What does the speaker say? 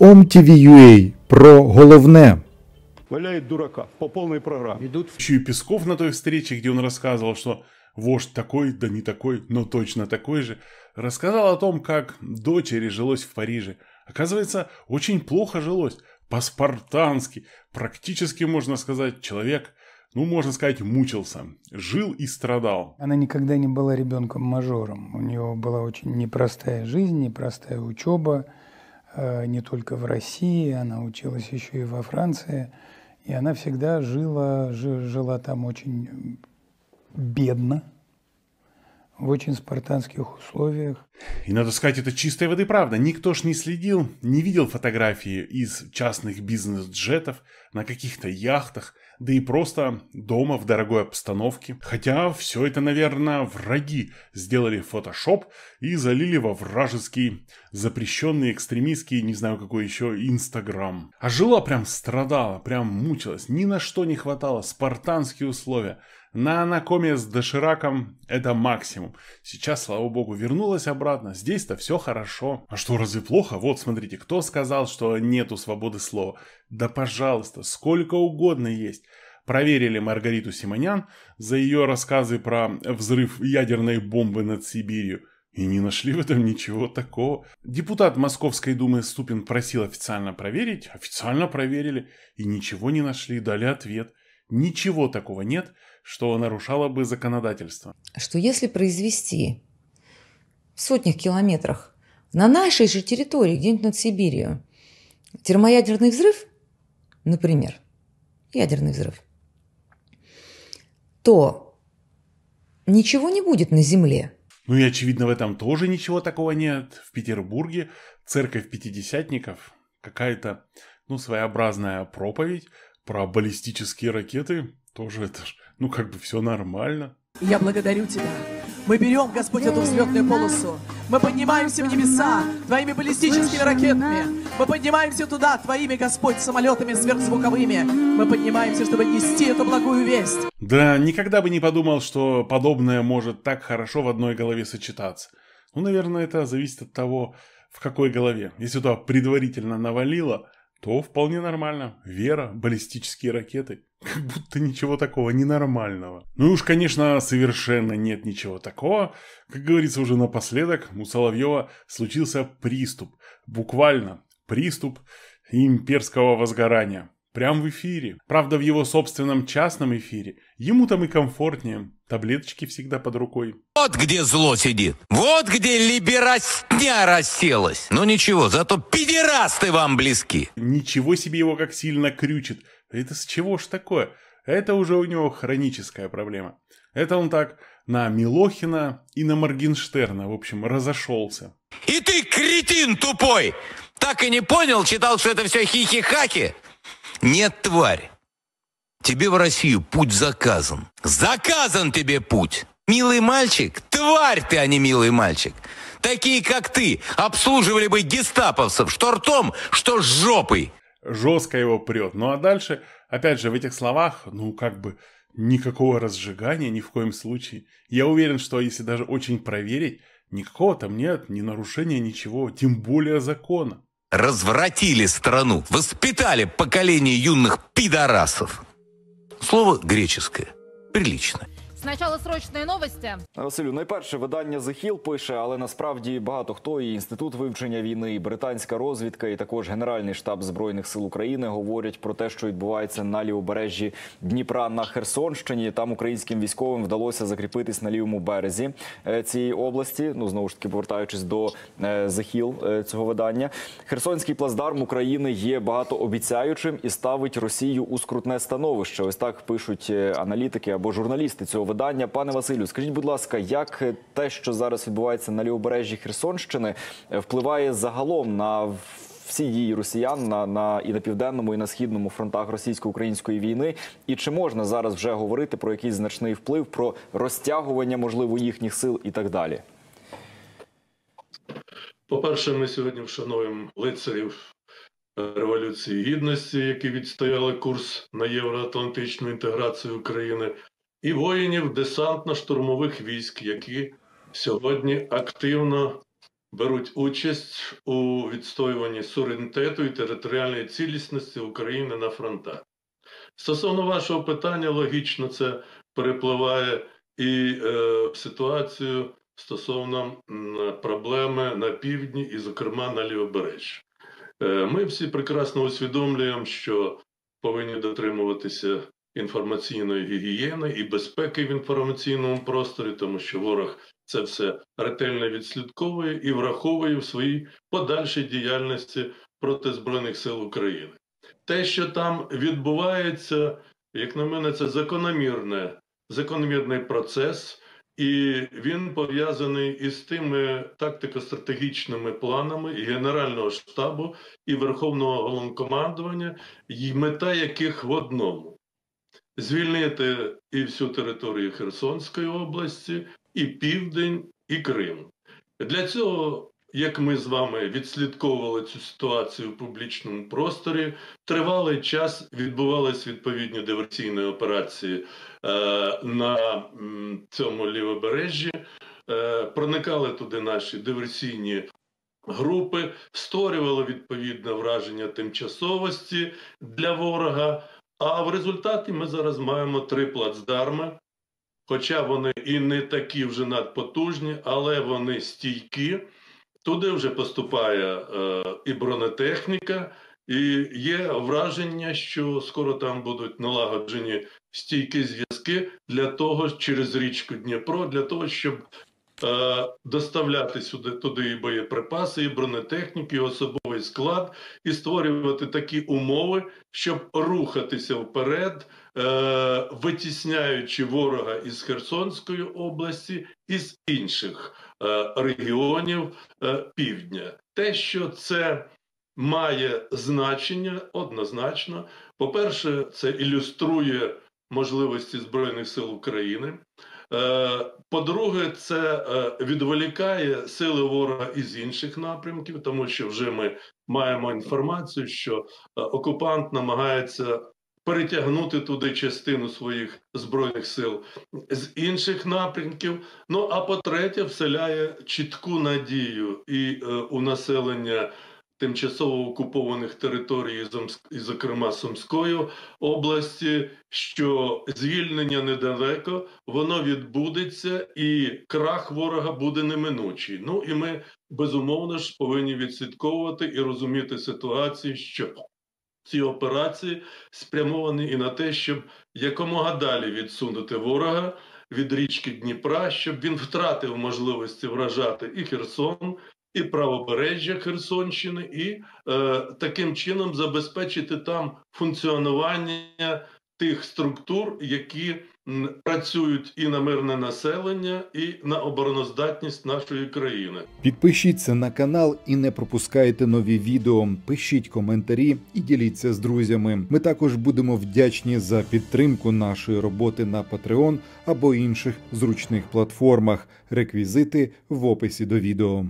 OMTV.ua про головне. Валяет дурака по полной программе. Еще и Песков на той встрече, где он рассказывал, что вождь такой, да не такой, но точно такой же, рассказал о том, как дочери жилось в Париже. Оказывается, очень плохо жилось, по-спартански, практически, можно сказать, человек, ну, можно сказать, мучился, жил и страдал. Она никогда не была ребенком-мажором. У нее была очень непростая жизнь, непростая учеба, не только в России, она училась еще и во Франции. И она всегда жила, жи- жила там очень бедно, в очень спартанских условиях. И надо сказать, это чистой воды правда. Никто ж не следил, не видел фотографии из частных бизнес-джетов на каких-то яхтах, да и просто дома в дорогой обстановке. Хотя все это, наверное, враги сделали фотошоп и залили во вражеский, запрещенный экстремистский, не знаю какой еще, Инстаграм. А жила прям страдала, прям мучилась, ни на что не хватало, спартанские условия. На Анакоме с дошираком это максимум. Сейчас, слава богу, вернулась обратно. Здесь-то все хорошо. А что, разве плохо? Вот, смотрите, кто сказал, что нету свободы слова? Да пожалуйста, сколько угодно есть. Проверили Маргариту Симонян за ее рассказы про взрыв ядерной бомбы над Сибирью. И не нашли в этом ничего такого. Депутат Московской думы Ступин просил официально проверить. Официально проверили. И ничего не нашли. Дали ответ. Ничего такого нет, что нарушало бы законодательство. что если произвести в сотнях километрах на нашей же территории, где-нибудь над Сибирью, термоядерный взрыв, например, ядерный взрыв, то ничего не будет на Земле. Ну и очевидно в этом тоже ничего такого нет. В Петербурге церковь пятидесятников, какая-то, ну, своеобразная проповедь про баллистические ракеты. Тоже это ж, ну, как бы все нормально. Я благодарю Тебя. Мы берем, Господь, эту взлетную полосу. Мы поднимаемся в небеса Твоими баллистическими ракетами. Мы поднимаемся туда Твоими, Господь, самолетами сверхзвуковыми. Мы поднимаемся, чтобы нести эту благую весть. Да, никогда бы не подумал, что подобное может так хорошо в одной голове сочетаться. Ну, наверное, это зависит от того, в какой голове. Если туда предварительно навалило, то вполне нормально. Вера, баллистические ракеты. Как будто ничего такого ненормального. Ну и уж, конечно, совершенно нет ничего такого. Как говорится уже напоследок, у Соловьева случился приступ. Буквально приступ имперского возгорания. Прям в эфире. Правда, в его собственном частном эфире. Ему там и комфортнее. Таблеточки всегда под рукой. Вот где зло сидит. Вот где либерастня расселась. Ну ничего, зато педерасты вам близки. Ничего себе его как сильно крючит. Это с чего ж такое? Это уже у него хроническая проблема. Это он так на Милохина и на Моргенштерна, в общем, разошелся. И ты, кретин тупой, так и не понял, читал, что это все хихи-хаки? Нет, тварь. Тебе в Россию путь заказан. Заказан тебе путь. Милый мальчик, тварь ты, а не милый мальчик. Такие, как ты, обслуживали бы гестаповцев, что ртом, что жопой. Жестко его прет. Ну а дальше, опять же, в этих словах, ну как бы никакого разжигания ни в коем случае. Я уверен, что если даже очень проверить, никакого там нет, ни нарушения, ничего, тем более закона. Развратили страну, воспитали поколение юных пидорасов. Слово греческое, приличное. Сначала срочные новости. Василю, найперше видання Hill пише, але насправді багато хто і інститут вивчення війни, і британська розвідка, і також Генеральний штаб збройних сил України говорять про те, що відбувається на лівобережжі Дніпра на Херсонщині. Там українським військовим вдалося закріпитись на лівому березі е, цієї області. Ну знову ж таки, повертаючись до е, The Hill е, цього видання. Херсонський плацдарм України є багатообіцяючим і ставить Росію у скрутне становище. Ось так пишуть е, аналітики або журналісти цього видання. Пане Василю, скажіть, будь ласка, як те, що зараз відбувається на лівобережжі Херсонщини, впливає загалом на всі дії росіян на, на і на південному, і на східному фронтах російсько-української війни? І чи можна зараз вже говорити про якийсь значний вплив, про розтягування можливо їхніх сил і так далі? По-перше, ми сьогодні вшануємо лицарів е, Революції Гідності, які відстояли курс на євроатлантичну інтеграцію України, і воїнів десантно-штурмових військ, які сьогодні активно беруть участь у відстоюванні суверенітету і територіальної цілісності України на фронтах. Стосовно вашого питання, логічно це перепливає і е, ситуацію стосовно проблеми на півдні, і, зокрема, на лівобережжі. Е, Ми всі прекрасно усвідомлюємо, що повинні дотримуватися інформаційної гігієни і безпеки в інформаційному просторі, тому що ворог це все ретельно відслідковує і враховує в своїй подальшій діяльності проти Збройних сил України. Те, що там відбувається, як на мене, це закономірне, закономірний процес, і він пов'язаний із тими тактико-стратегічними планами і Генерального штабу і Верховного головнокомандування, і мета яких в одному: звільнити і всю територію Херсонської області, і Південь, і Крим. Для цього, як ми з вами відслідковували цю ситуацію в публічному просторі, тривалий час відбувалися відповідні диверсійні операції е, на цьому лівобережжі. Е, проникали туди наші диверсійні групи, створювали відповідне враження тимчасовості для ворога. А в результаті ми зараз маємо три плацдарми. Хоча вони і не такі вже надпотужні, але вони стійкі. Туди вже поступає е, і бронетехніка, і є враження, що скоро там будуть налагоджені стійкі зв'язки для того, через річку Дніпро, для того, щоб е, доставляти сюди туди і боєприпаси, і бронетехніки, і особовий склад, і створювати такі умови, щоб рухатися вперед, е, витісняючи ворога із Херсонської області і з інших е, регіонів е, півдня. Те, що це має значення однозначно. По-перше, це ілюструє можливості Збройних сил України. Е, По-друге, це е, відволікає сили ворога із інших напрямків, тому що вже ми маємо інформацію, що е, окупант намагається перетягнути туди частину своїх збройних сил з інших напрямків. Ну а по-третє, вселяє чітку надію і у населення тимчасово окупованих територій, і, зокрема Сумської області, що звільнення недалеко, воно відбудеться, і крах ворога буде неминучий. Ну і ми безумовно ж повинні відслідковувати і розуміти ситуацію, що ці операції спрямовані і на те, щоб якомога далі відсунути ворога від річки Дніпра, щоб він втратив можливості вражати і Херсон, і правобережжя Херсонщини, і е, таким чином забезпечити там функціонування тих структур, які працюють і на мирне населення, і на обороноздатність нашої країни. Підпишіться на канал і не пропускайте нові відео. Пишіть коментарі і діліться з друзями. Ми також будемо вдячні за підтримку нашої роботи на Patreon або інших зручних платформах. Реквізити в описі до відео.